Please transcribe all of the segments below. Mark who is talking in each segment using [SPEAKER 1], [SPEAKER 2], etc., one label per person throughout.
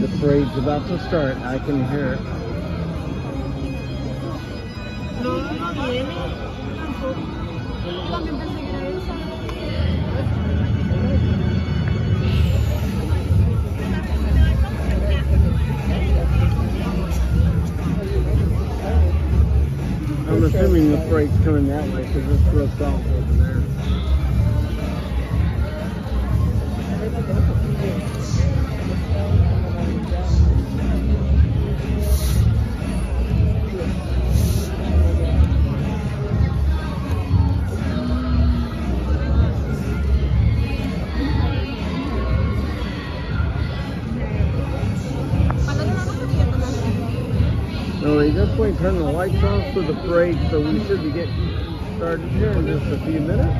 [SPEAKER 1] The parade's about to start. I can hear it.
[SPEAKER 2] No, no viene. Tampoco. Pensé que era esa.
[SPEAKER 1] I'm assuming the parade's coming that way because it's roped off over there. Definitely turned the lights off for the parade, so we should be getting started here in just a few minutes.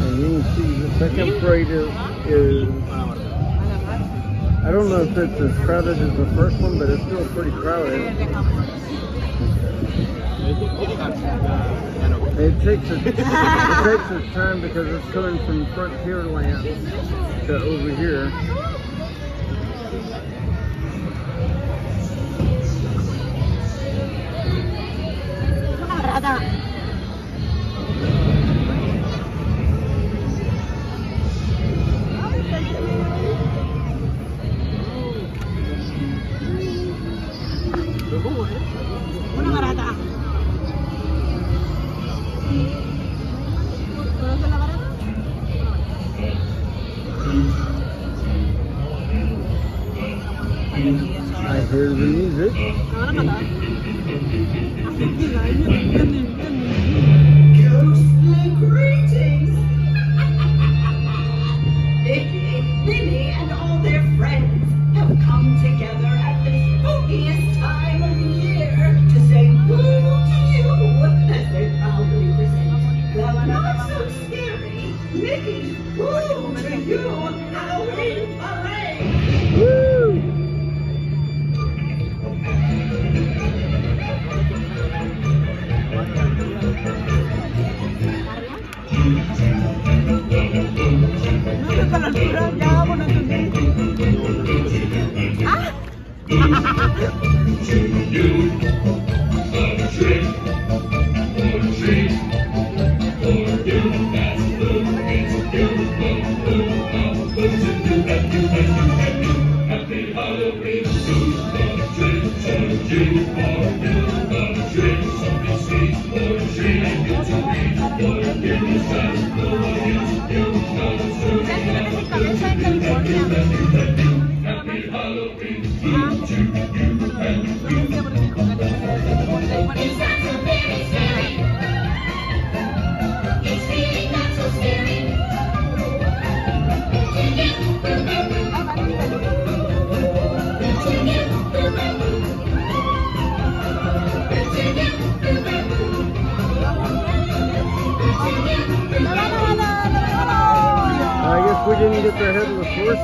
[SPEAKER 1] And you can see the second parade is, is I don't know if it's as crowded as the first one, but it's still pretty crowded. It takes its, it takes its time because it's coming from Frontierland to over here.
[SPEAKER 2] Una barata. ¿Conoces la barata?
[SPEAKER 1] I hear the music.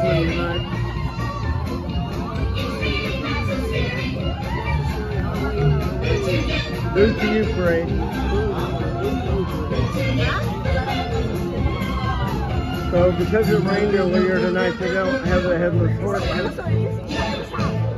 [SPEAKER 1] Tonight. To you, parade. So because it rained earlier tonight, they don't have the headless horseman.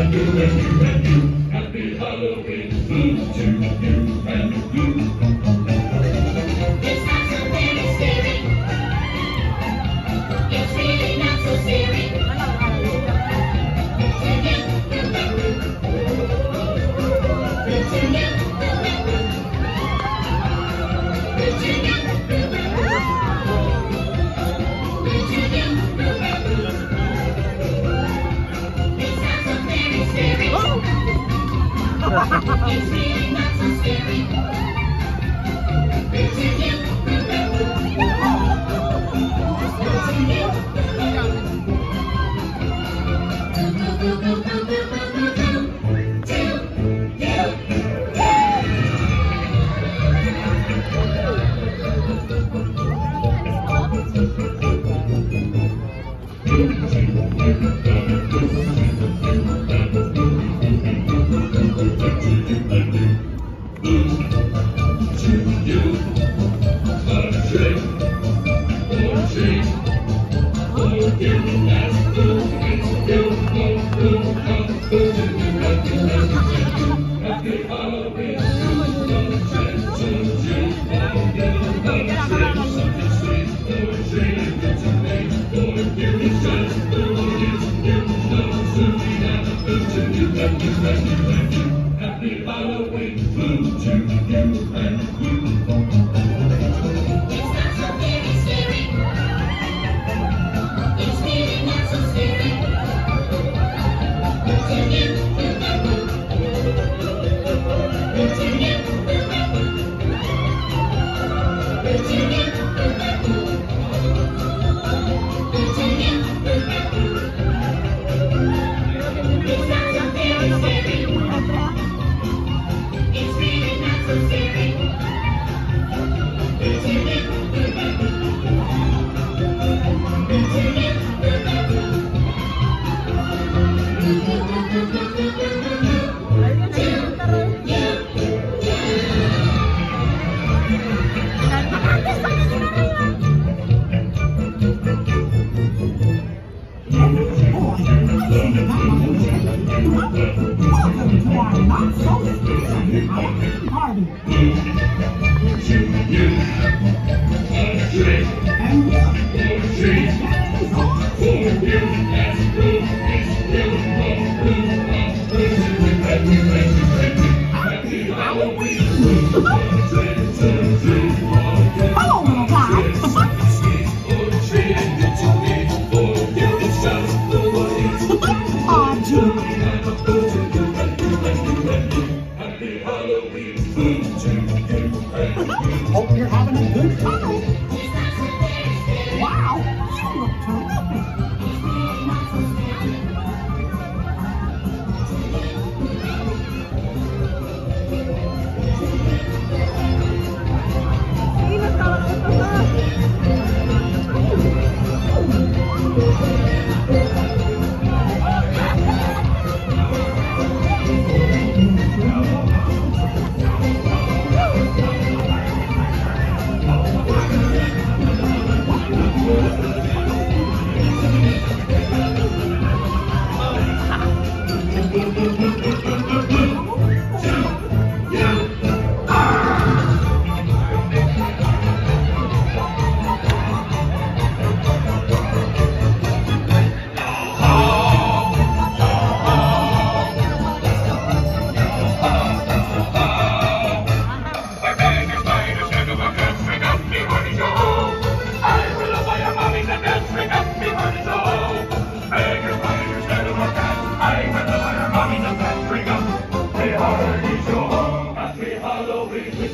[SPEAKER 3] It's not so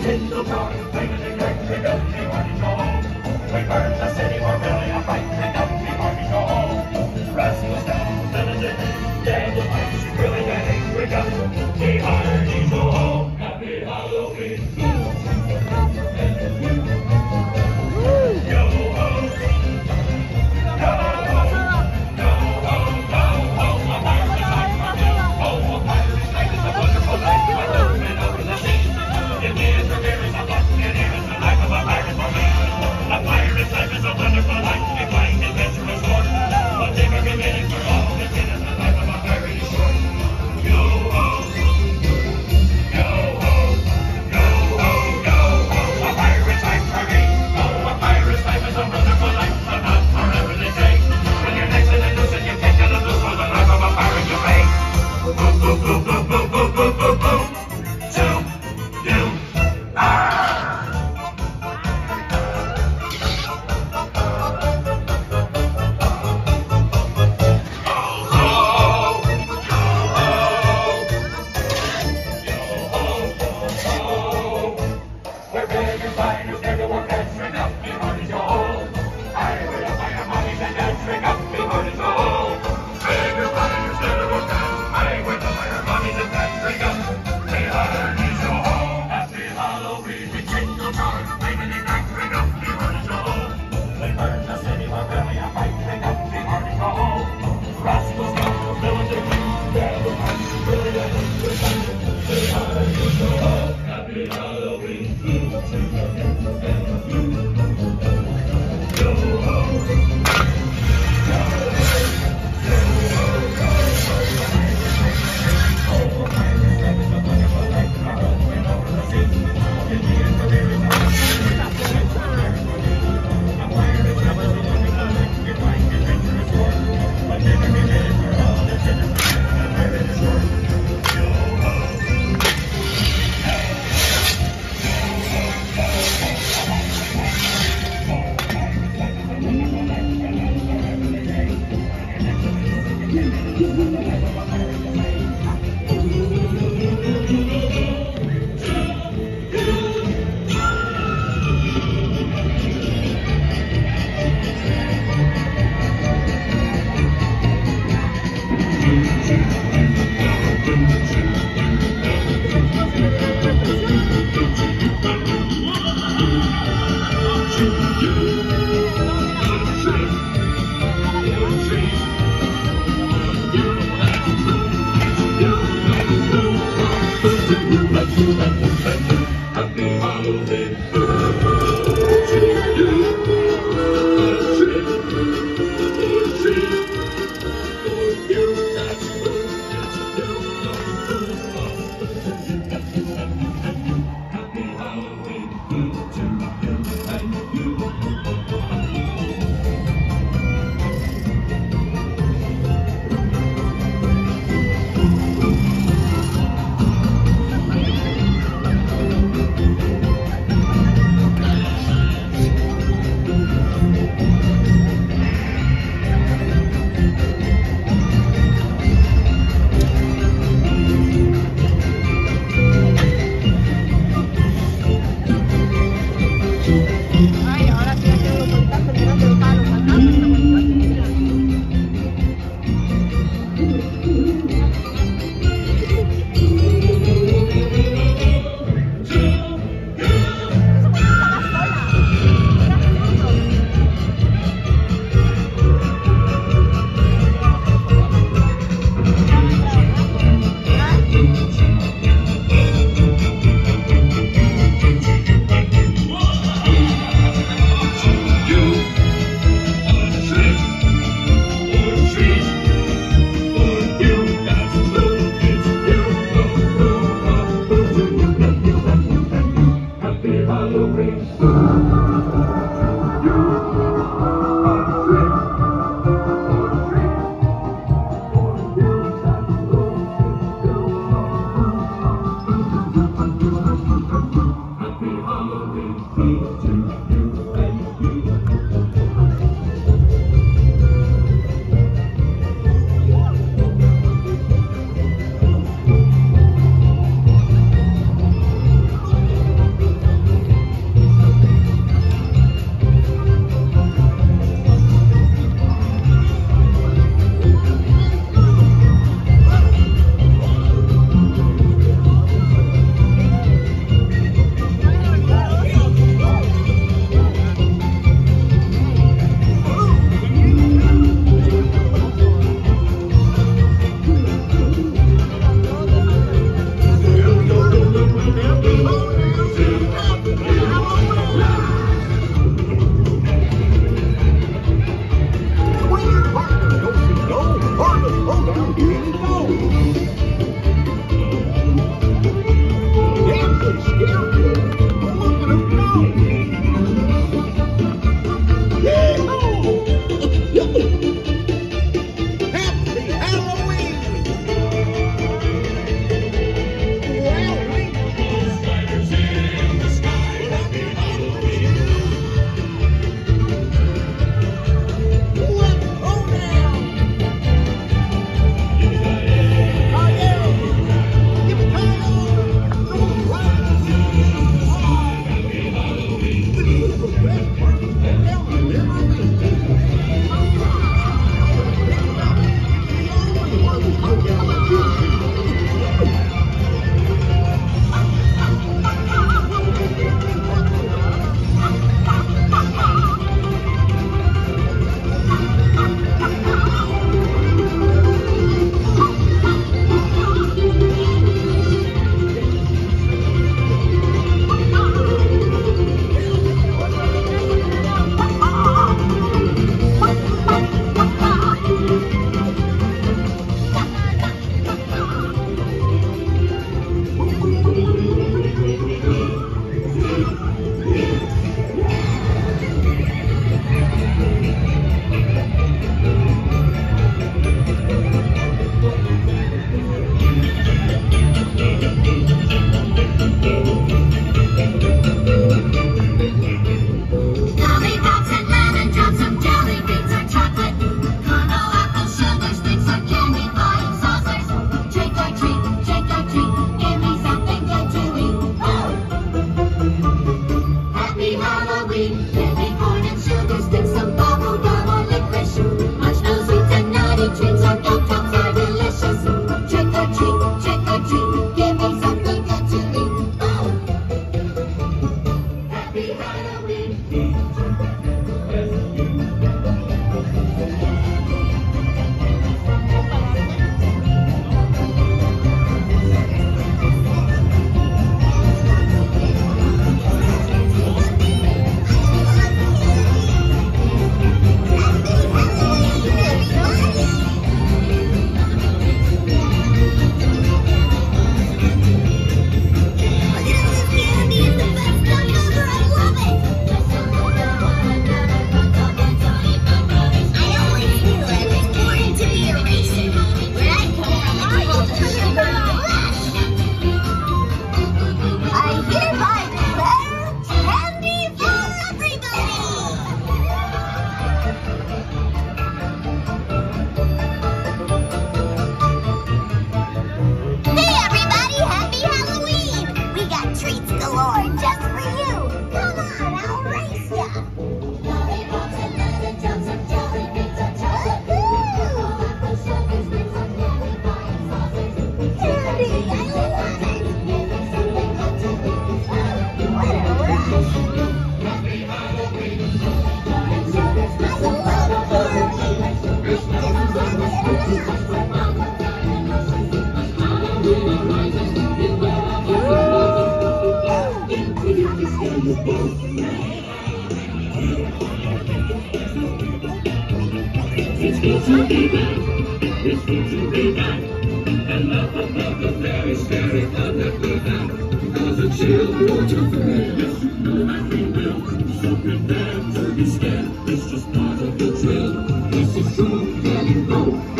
[SPEAKER 4] in the the. We burned the city, we're really a frightening country party show. Down, dead, we on. my life. It's good to be back. It's good to be back. And up above the very, very underground. Cause a chill water fails. No happy will. So prepare to be scared. It's just part of the drill. This is true. There you go.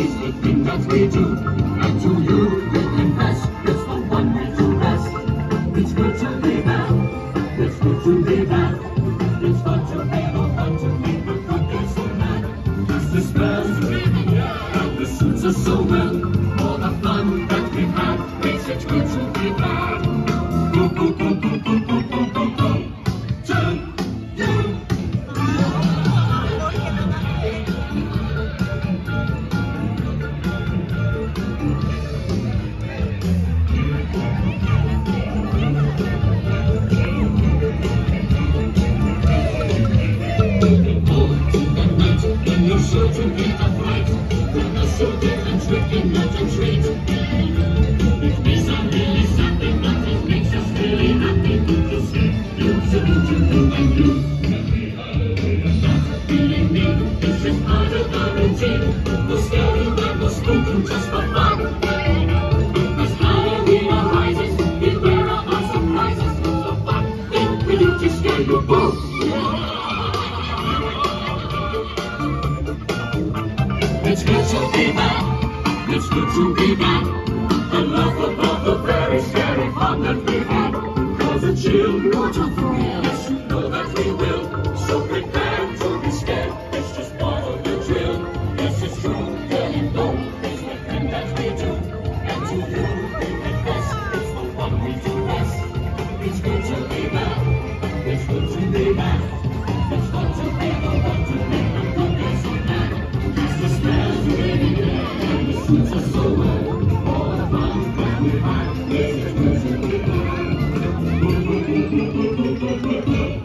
[SPEAKER 4] Thing we do to scare you both. It's good to be back. It's good to be back. And laugh about the very scary fun that we had. Cause chill water
[SPEAKER 5] Two,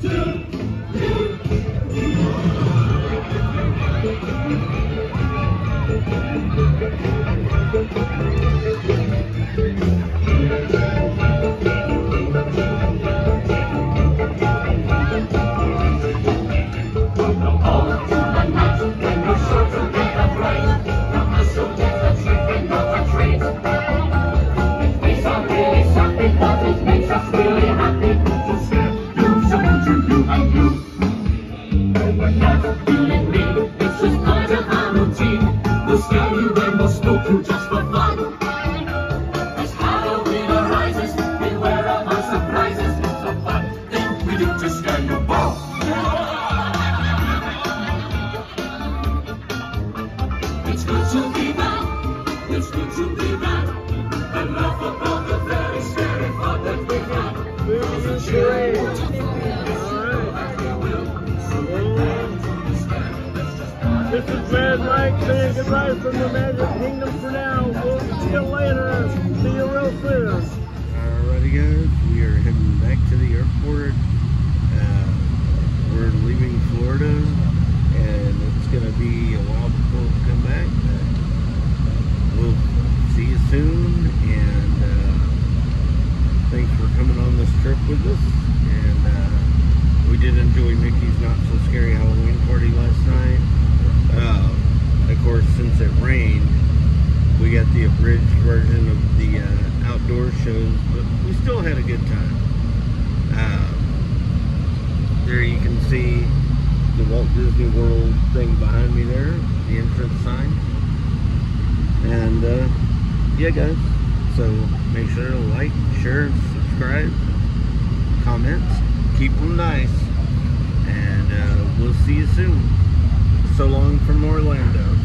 [SPEAKER 5] three. From the Magic Kingdom for now. We'll see you later. See you real soon. Alrighty guys, we are heading back to the airport. Uh, we're leaving Florida and it's gonna be a while before we come back. We'll see you soon and uh, thanks for coming on this trip with us. And uh, we did enjoy Mickey's Not So Scary Halloween party last night. Uh, of course, since it rained, the abridged version of the uh, outdoor shows, but we still had a good time. Uh, there you can see the Walt Disney World thing behind me there, the entrance sign. And uh, yeah, guys, so make sure to like, share, subscribe, comments, keep them nice, and uh, we'll see you soon. So long from Orlando.